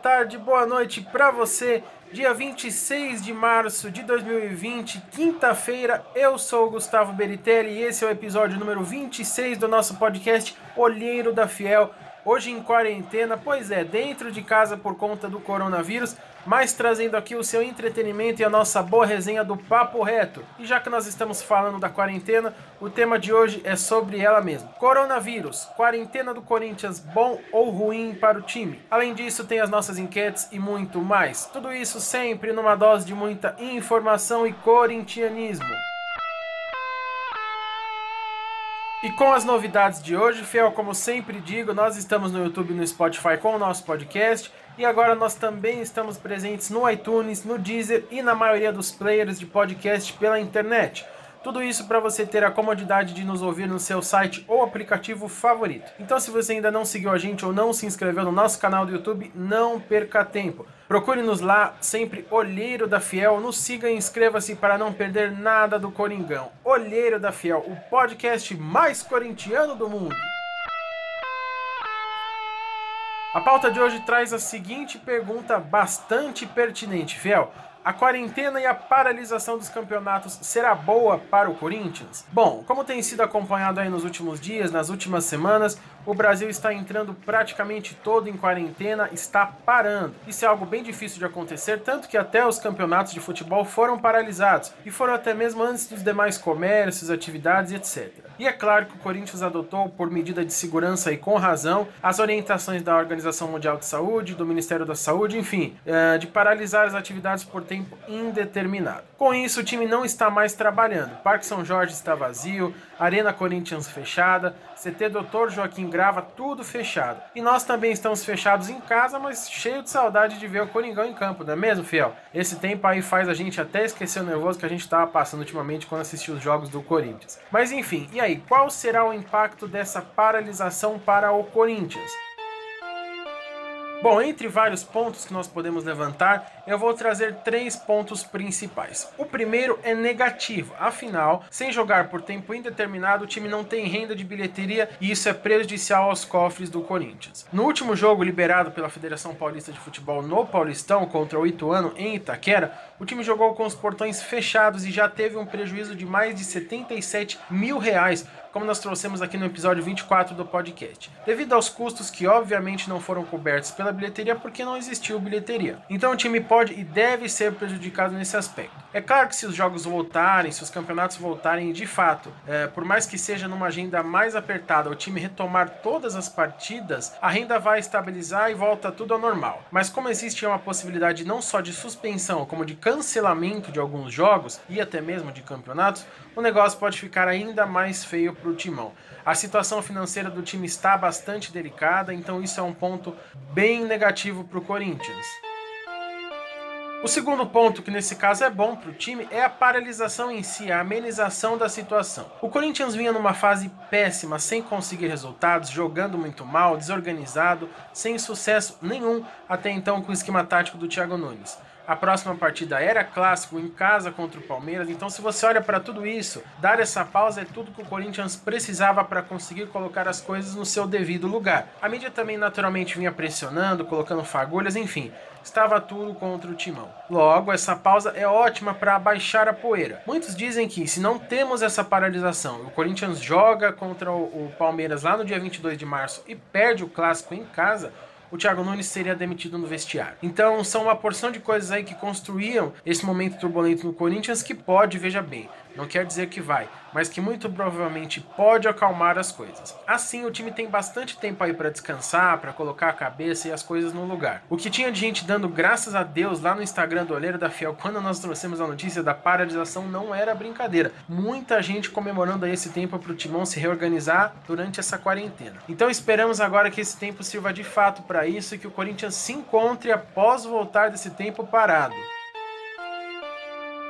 tarde, boa noite para você. Dia 26 de março de 2020, quinta-feira, eu sou o Gustavo Beritelli e esse é o episódio número 26 do nosso podcast Olheiro da Fiel. Hoje em quarentena, pois é, dentro de casa por conta do coronavírus, mas trazendo aqui o seu entretenimento e a nossa boa resenha do Papo Reto. E já que nós estamos falando da quarentena, o tema de hoje é sobre ela mesma. Coronavírus, quarentena do Corinthians, bom ou ruim para o time? Além disso, tem as nossas enquetes e muito mais. Tudo isso sempre numa dose de muita informação e corintianismo. E com as novidades de hoje, Fiel, como sempre digo, nós estamos no YouTube e no Spotify com o nosso podcast. E agora nós também estamos presentes no iTunes, no Deezer e na maioria dos players de podcast pela internet. Tudo isso para você ter a comodidade de nos ouvir no seu site ou aplicativo favorito. Então, se você ainda não seguiu a gente ou não se inscreveu no nosso canal do YouTube, não perca tempo. Procure-nos lá, sempre Olheiro da Fiel. Nos siga e inscreva-se para não perder nada do Coringão. Olheiro da Fiel, o podcast mais corintiano do mundo. A pauta de hoje traz a seguinte pergunta bastante pertinente, Fiel. A quarentena e a paralisação dos campeonatos será boa para o Corinthians? Bom, como tem sido acompanhado aí nos últimos dias, nas últimas semanas, o Brasil está entrando praticamente todo em quarentena, está parando. Isso é algo bem difícil de acontecer, tanto que até os campeonatos de futebol foram paralisados e foram até mesmo antes dos demais comércios, atividades, etc. E é claro que o Corinthians adotou, por medida de segurança e com razão, as orientações da Organização Mundial de Saúde, do Ministério da Saúde, enfim, eh, de paralisar as atividades por tempo indeterminado. Com isso, o time não está mais trabalhando. Parque São Jorge está vazio, Arena Corinthians fechada, CT Dr. Joaquim Grava, tudo fechado. E nós também estamos fechados em casa, mas cheio de saudade de ver o Coringão em campo, não é mesmo, Fiel? Esse tempo aí faz a gente até esquecer o nervoso que a gente estava passando ultimamente quando assistiu os jogos do Corinthians. Mas enfim, e aí, qual será o impacto dessa paralisação para o Corinthians? Bom, entre vários pontos que nós podemos levantar, eu vou trazer três pontos principais. O primeiro é negativo, afinal, sem jogar por tempo indeterminado, o time não tem renda de bilheteria e isso é prejudicial aos cofres do Corinthians. No último jogo liberado pela Federação Paulista de Futebol no Paulistão contra o Ituano em Itaquera, o time jogou com os portões fechados e já teve um prejuízo de mais de 77 mil reais como nós trouxemos aqui no episódio 24 do podcast, devido aos custos que obviamente não foram cobertos pela bilheteria porque não existiu bilheteria. Então o time pode e deve ser prejudicado nesse aspecto. É claro que se os jogos voltarem, se os campeonatos voltarem de fato, é, por mais que seja numa agenda mais apertada, o time retomar todas as partidas, a renda vai estabilizar e volta tudo ao normal. Mas como existe uma possibilidade não só de suspensão, como de cancelamento de alguns jogos e até mesmo de campeonatos, o negócio pode ficar ainda mais feio para o timão. A situação financeira do time está bastante delicada, então isso é um ponto bem negativo para o Corinthians. O segundo ponto, que nesse caso é bom para o time, é a paralisação em si, a amenização da situação. O Corinthians vinha numa fase péssima, sem conseguir resultados, jogando muito mal, desorganizado, sem sucesso nenhum até então com o esquema tático do Thiago Nunes. A próxima partida era clássico em casa contra o Palmeiras. Então, se você olha para tudo isso, dar essa pausa é tudo que o Corinthians precisava para conseguir colocar as coisas no seu devido lugar. A mídia também naturalmente vinha pressionando, colocando fagulhas, enfim. Estava tudo contra o timão. Logo, essa pausa é ótima para abaixar a poeira. Muitos dizem que, se não temos essa paralisação, o Corinthians joga contra o Palmeiras lá no dia 22 de março e perde o clássico em casa, o Thiago Nunes seria demitido no vestiário. Então são uma porção de coisas aí que construíam esse momento turbulento no Corinthians que pode, veja bem, não quer dizer que vai, mas que muito provavelmente pode acalmar as coisas. Assim, o time tem bastante tempo aí para descansar, para colocar a cabeça e as coisas no lugar. O que tinha de gente dando graças a Deus lá no Instagram do Oleiro da Fiel quando nós trouxemos a notícia da paralisação não era brincadeira. Muita gente comemorando aí esse tempo para o Timão se reorganizar durante essa quarentena. Então esperamos agora que esse tempo sirva de fato para isso e que o Corinthians se encontre após voltar desse tempo parado.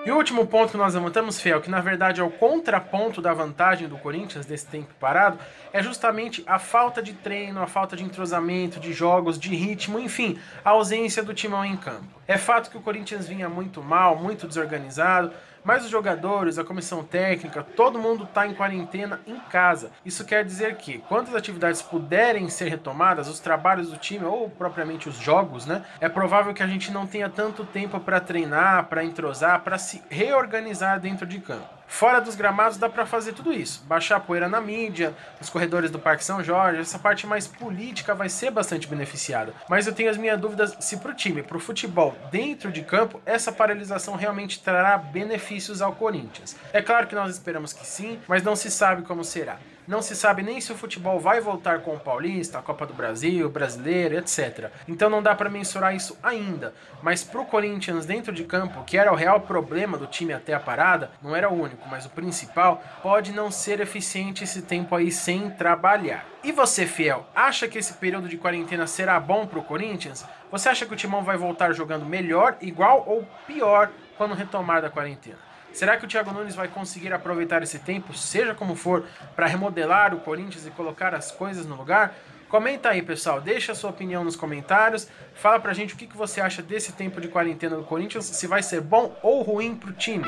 E o último ponto que nós levantamos, Fel, que na verdade é o contraponto da vantagem do Corinthians desse tempo parado, é justamente a falta de treino, a falta de entrosamento, de jogos, de ritmo, enfim, a ausência do timão em campo. É fato que o Corinthians vinha muito mal, muito desorganizado, Mas os jogadores, a comissão técnica, todo mundo está em quarentena em casa. Isso quer dizer que, quando as atividades puderem ser retomadas, os trabalhos do time ou propriamente os jogos, né? É provável que a gente não tenha tanto tempo para treinar, para entrosar, para se reorganizar dentro de campo. Fora dos gramados dá para fazer tudo isso. Baixar poeira na mídia, nos corredores do Parque São Jorge, essa parte mais política vai ser bastante beneficiada. Mas eu tenho as minhas dúvidas se pro time, pro futebol, dentro de campo, essa paralisação realmente trará benefícios ao Corinthians. É claro que nós esperamos que sim, mas não se sabe como será. Não se sabe nem se o futebol vai voltar com o Paulista, a Copa do Brasil, Brasileiro, etc. Então não dá para mensurar isso ainda. Mas pro Corinthians dentro de campo, que era o real problema do time até a parada, não era o único, mas o principal, pode não ser eficiente esse tempo aí sem trabalhar. E você, fiel, acha que esse período de quarentena será bom pro Corinthians? Você acha que o Timão vai voltar jogando melhor, igual ou pior quando retomar da quarentena? Será que o Thiago Nunes vai conseguir aproveitar esse tempo, seja como for, para remodelar o Corinthians e colocar as coisas no lugar? Comenta aí, pessoal. Deixa a sua opinião nos comentários. Fala pra gente o que você acha desse tempo de quarentena do Corinthians, se vai ser bom ou ruim pro time.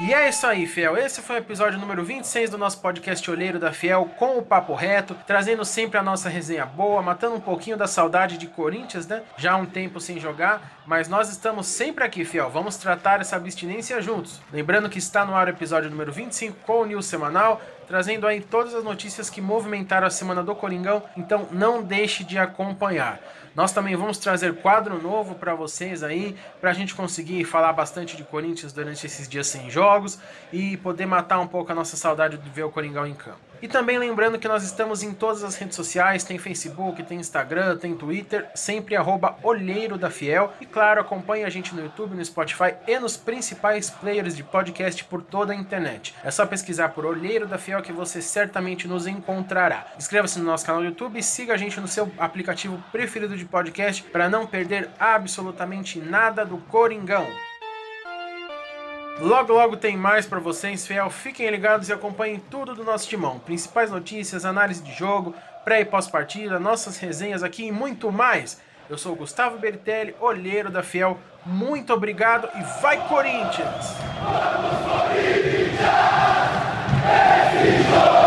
E é isso aí, Fiel. Esse foi o episódio número 26 do nosso podcast Olheiro da Fiel com o Papo Reto, trazendo sempre a nossa resenha boa, matando um pouquinho da saudade de Corinthians, né? Já há um tempo sem jogar, mas nós estamos sempre aqui, Fiel. Vamos tratar essa abstinência juntos. Lembrando que está no ar o episódio número 25 com o News Semanal, trazendo aí todas as notícias que movimentaram a semana do Coringão, então não deixe de acompanhar. Nós também vamos trazer quadro novo para vocês aí, para a gente conseguir falar bastante de Corinthians durante esses dias sem jogos e poder matar um pouco a nossa saudade de ver o Coringão em campo. E também lembrando que nós estamos em todas as redes sociais, tem Facebook, tem Instagram, tem Twitter, sempre arroba Olheiro da Fiel. E claro, acompanhe a gente no YouTube, no Spotify e nos principais players de podcast por toda a internet. É só pesquisar por Olheiro da Fiel que você certamente nos encontrará. Inscreva-se no nosso canal do YouTube e siga a gente no seu aplicativo preferido de podcast para não perder absolutamente nada do Coringão. Logo, logo tem mais para vocês, fiel. Fiquem ligados e acompanhem tudo do nosso timão. Principais notícias, análise de jogo, pré e pós-partida, nossas resenhas aqui e muito mais. Eu sou o Gustavo Beritelli, olheiro da Fiel. Muito obrigado e vai Corinthians! Vamos, Corinthians! É